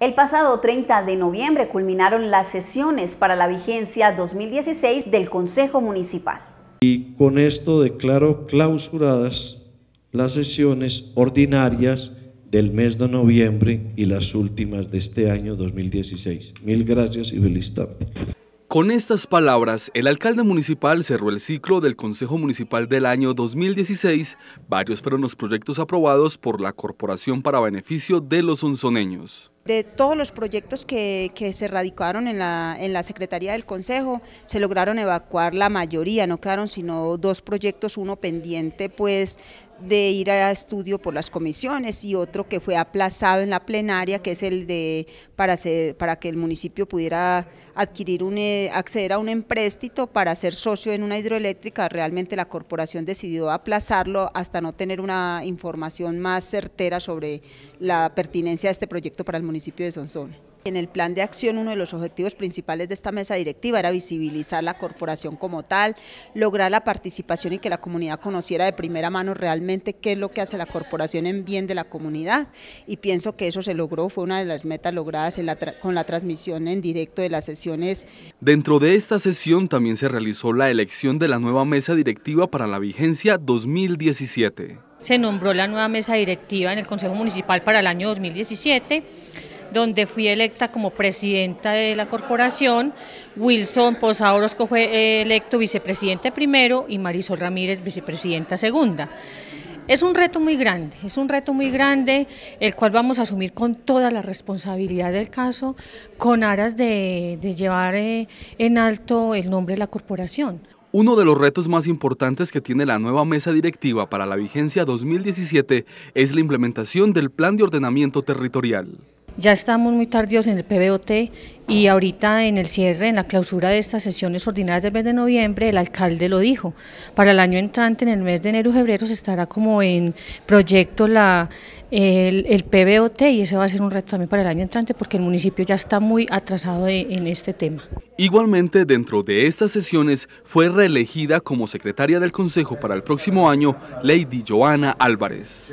El pasado 30 de noviembre culminaron las sesiones para la vigencia 2016 del Consejo Municipal. Y con esto declaro clausuradas las sesiones ordinarias del mes de noviembre y las últimas de este año 2016. Mil gracias y feliz tarde. Con estas palabras, el alcalde municipal cerró el ciclo del Consejo Municipal del año 2016. Varios fueron los proyectos aprobados por la Corporación para beneficio de los onzoneños. De todos los proyectos que, se radicaron en la, en la Secretaría del Consejo, se lograron evacuar la mayoría, no quedaron sino dos proyectos, uno pendiente pues de ir a estudio por las comisiones y otro que fue aplazado en la plenaria, que es el de para, hacer, para que el municipio pudiera adquirir un, eh, acceder a un empréstito para ser socio en una hidroeléctrica. Realmente la corporación decidió aplazarlo hasta no tener una información más certera sobre la pertinencia de este proyecto para el municipio de Sonsón. En el plan de acción uno de los objetivos principales de esta mesa directiva era visibilizar la corporación como tal, lograr la participación y que la comunidad conociera de primera mano realmente qué es lo que hace la corporación en bien de la comunidad y pienso que eso se logró, fue una de las metas logradas con la transmisión en directo de las sesiones. Dentro de esta sesión también se realizó la elección de la nueva mesa directiva para la vigencia 2017. Se nombró la nueva mesa directiva en el Consejo Municipal para el año 2017 donde fui electa como presidenta de la corporación, Wilson Posada Orozco fue electo vicepresidente primero y Marisol Ramírez vicepresidenta segunda. Es un reto muy grande, es un reto muy grande, el cual vamos a asumir con toda la responsabilidad del caso, con aras de, llevar eh, en alto el nombre de la corporación. Uno de los retos más importantes que tiene la nueva mesa directiva para la vigencia 2017 es la implementación del Plan de Ordenamiento Territorial. Ya estamos muy tardíos en el PBOT y ahorita en el cierre, en la clausura de estas sesiones ordinarias del mes de noviembre, el alcalde lo dijo. Para el año entrante, en el mes de enero y febrero, se estará como en proyecto la, el, el, PBOT y ese va a ser un reto también para el año entrante porque el municipio ya está muy atrasado en este tema. Igualmente, dentro de estas sesiones fue reelegida como secretaria del Consejo para el próximo año Lady Joana Álvarez.